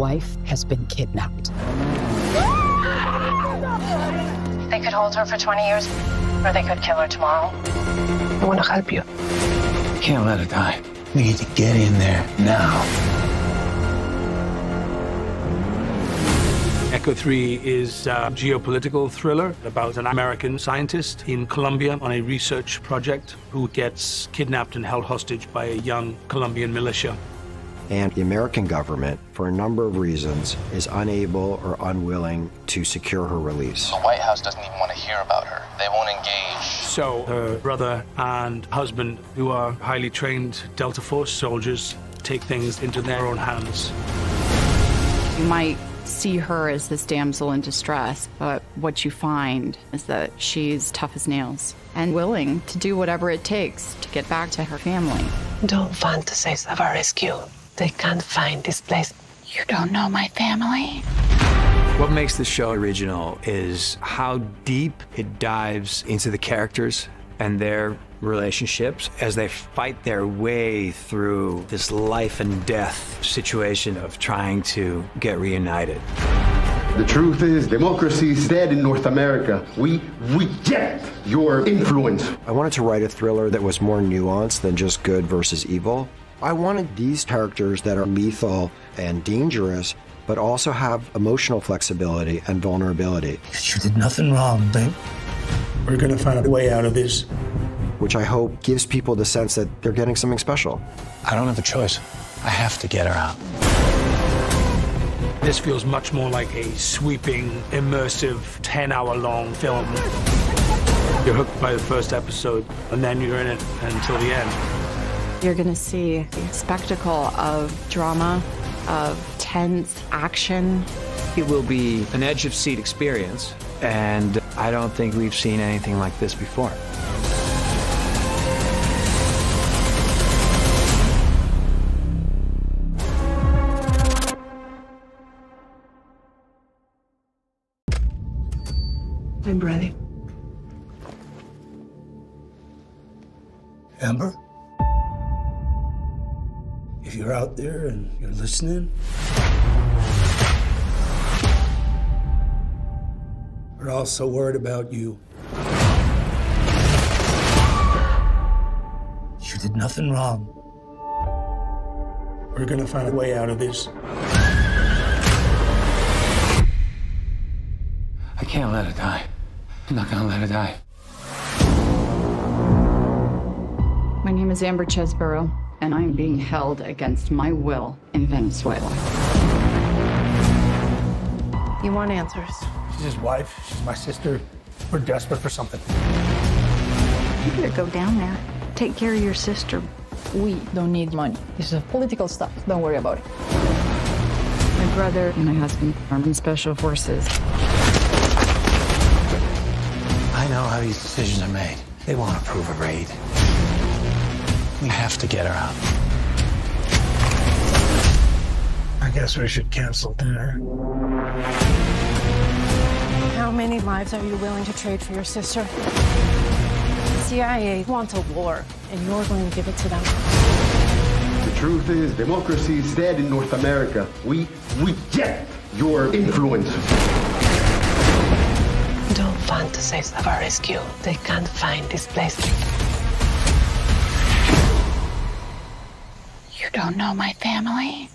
wife has been kidnapped. They could hold her for 20 years, or they could kill her tomorrow. I want to help you. Can't let her die. We need to get in there now. Echo 3 is a geopolitical thriller about an American scientist in Colombia on a research project who gets kidnapped and held hostage by a young Colombian militia. And the American government, for a number of reasons, is unable or unwilling to secure her release. The White House doesn't even want to hear about her. They won't engage. So her brother and husband, who are highly trained Delta Force soldiers, take things into their own hands. You might see her as this damsel in distress, but what you find is that she's tough as nails and willing to do whatever it takes to get back to her family. Don't fantasize of a rescue. They can't find this place. You don't know my family? What makes the show original is how deep it dives into the characters and their relationships as they fight their way through this life and death situation of trying to get reunited. The truth is, democracy is dead in North America. We reject your influence. I wanted to write a thriller that was more nuanced than just good versus evil. I wanted these characters that are lethal and dangerous, but also have emotional flexibility and vulnerability. You did nothing wrong, babe. We're gonna find a way out of this. Which I hope gives people the sense that they're getting something special. I don't have a choice. I have to get her out. This feels much more like a sweeping, immersive, 10 hour long film. You're hooked by the first episode, and then you're in it until the end. You're gonna see a spectacle of drama, of tense action. It will be an edge of seat experience, and I don't think we've seen anything like this before. I'm ready. Amber? If you're out there and you're listening, we're all so worried about you. You did nothing wrong. We're gonna find a way out of this. I can't let her die. I'm not gonna let her die. My name is Amber Chesborough, and I'm being held against my will in Venezuela. You want answers? She's his wife. She's my sister. We're desperate for something. You better go down there. Take care of your sister. We don't need money. This is political stuff. Don't worry about it. My brother and my husband are in special forces. I know how these decisions are made. They won't approve a raid. We have to get her out. I guess we should cancel dinner. How many lives are you willing to trade for your sister? CIA wants a war, and you're going to give it to them. The truth is, democracy is dead in North America. We reject your influence. Don't fantasize of a rescue. They can't find this place. Don't know my family?